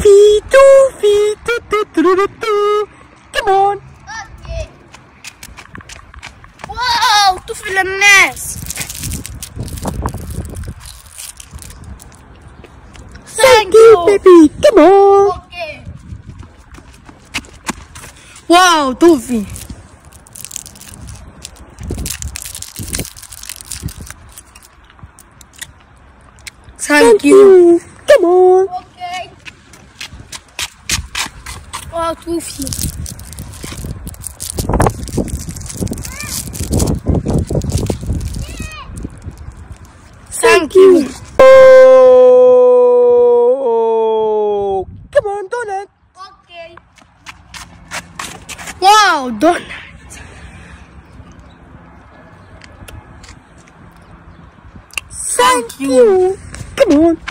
Toofy, Toofy, doo doo doo doo doo. Come on. Okay. Wow, طفل الناس. Thank you, baby. Come on. Okay. Wow, Toofy. Thank you. Come on. Oh, Ó, tu. Thank you. Oh, come on, donut. Okay. Wow, donut. Thank you. Come on.